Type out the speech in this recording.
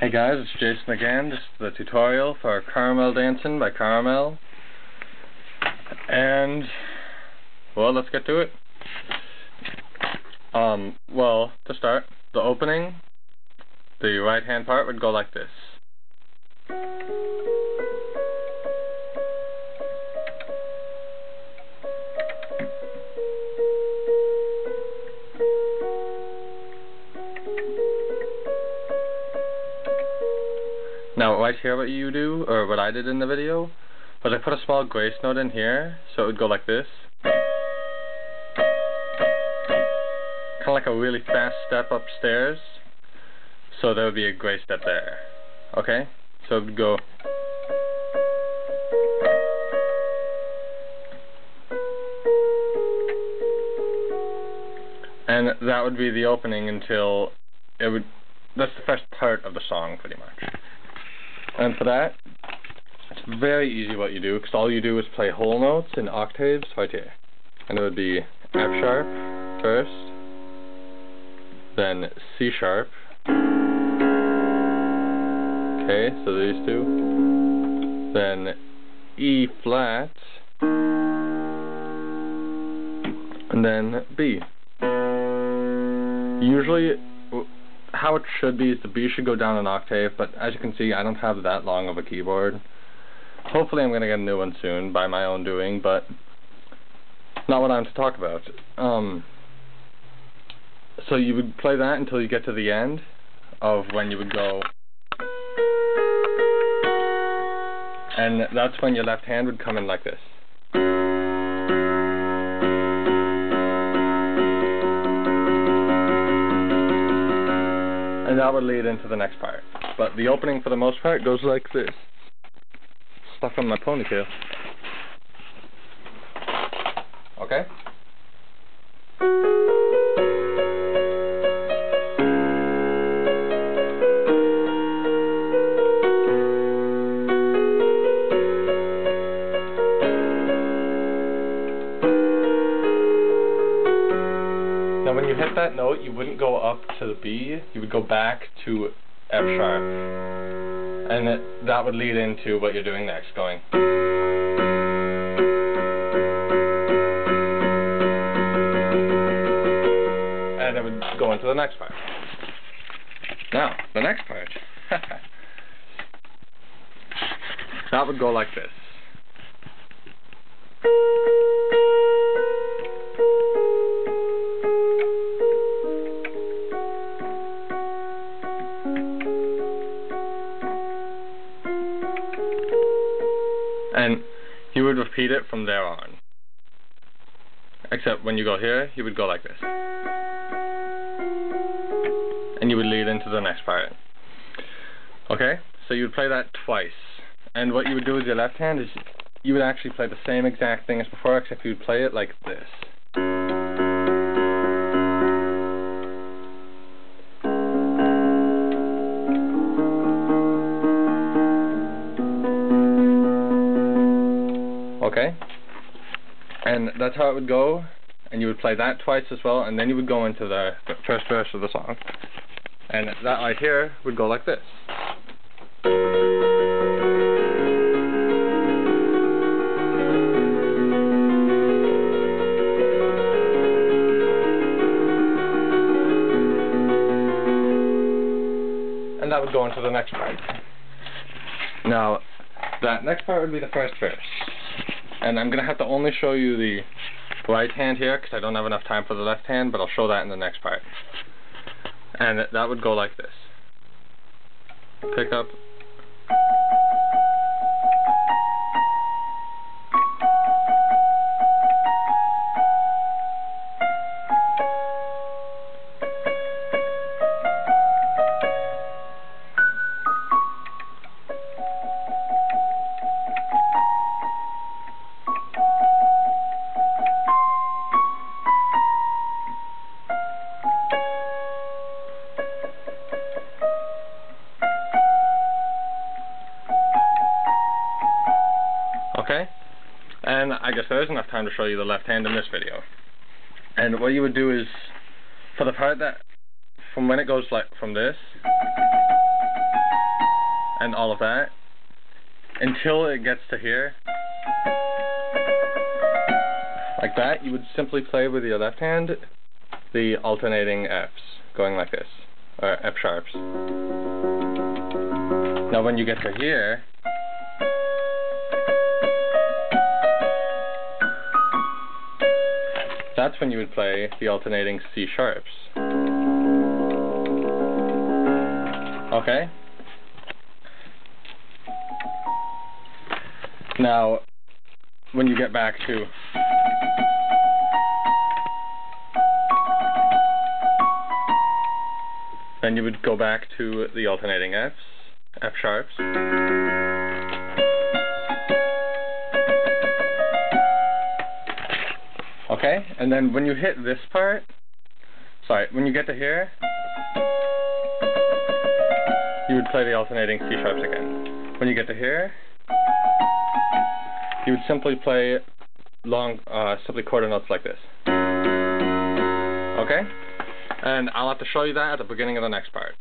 Hey guys, it's Jason again. This is the tutorial for Caramelldansen by Caramell. And, well, let's get to it. Um, well, to start, the opening, the right hand part would go like this. Now right here what you do, or what I did in the video, was I put a small grace note in here, so it would go like this. Kind of like a really fast step upstairs, so there would be a grace step there. Okay? So it would go... And that would be the opening until it would... That's the first part of the song, pretty much. And for that, it's very easy what you do, because all you do is play whole notes in octaves right here. And it would be F sharp first, then C sharp. Okay, so these two. Then E flat, and then B. Usually, how it should be is the B should go down an octave, but as you can see, I don't have that long of a keyboard. Hopefully I'm going to get a new one soon by my own doing, but not what I'm to talk about. Um, so you would play that until you get to the end of when you would go, and that's when your left hand would come in like this. And that would lead into the next part. But the opening for the most part goes like this. Stuck on my ponytail. Okay? When you hit that note, you wouldn't go up to the B, you would go back to F sharp. And it, that would lead into what you're doing next, going. And it would go into the next part. Now, the next part. that would go like this. You would repeat it from there on. Except when you go here, you would go like this. And you would lead into the next part. Okay? So you would play that twice. And what you would do with your left hand is you would actually play the same exact thing as before, except you would play it like this. And that's how it would go, and you would play that twice as well, and then you would go into the first verse of the song. And that right here would go like this. And that would go into the next part. Now, that next part would be the first verse. And I'm going to have to only show you the right hand here because I don't have enough time for the left hand, but I'll show that in the next part. And that would go like this. Pick up. Guess there is enough time to show you the left hand in this video. And what you would do is, for the part that, from when it goes like, from this, and all of that until it gets to here. Like that, you would simply play with your left hand the alternating Fs, going like this, or F sharps. Now when you get to here, that's when you would play the alternating C sharps. Okay? Now, when you get back to then you would go back to the alternating Fs, F sharps. Okay, and then when you hit this part, sorry, when you get to here, you would play the alternating C sharps again. When you get to here, you would simply play long, uh, simply quarter notes like this. Okay? And I'll have to show you that at the beginning of the next part.